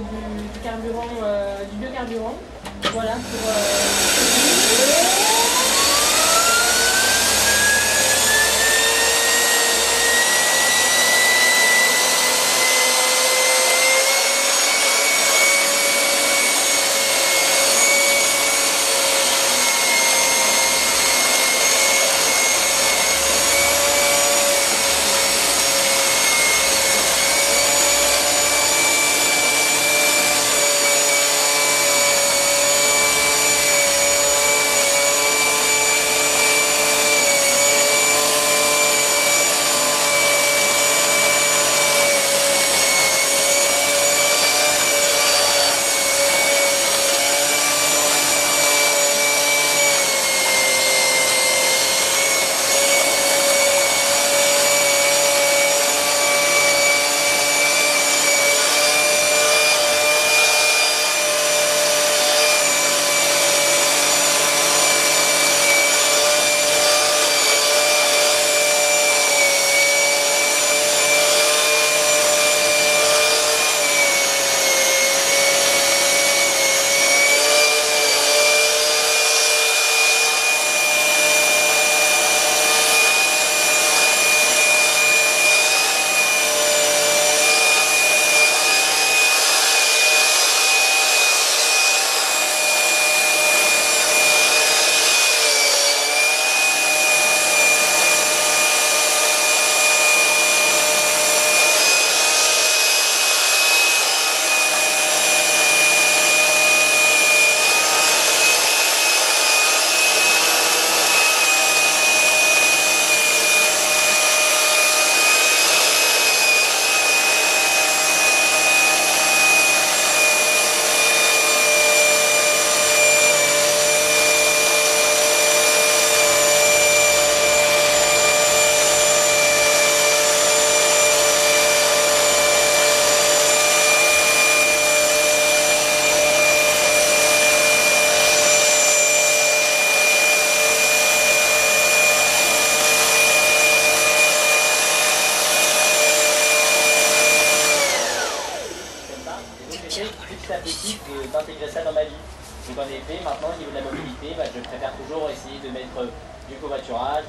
du, du carburant, euh, du biocarburant. Voilà pour. De- d'intégrer ça dans ma vie. Donc en effet, maintenant au niveau de la mobilité, bah, je préfère toujours essayer de mettre du covoiturage,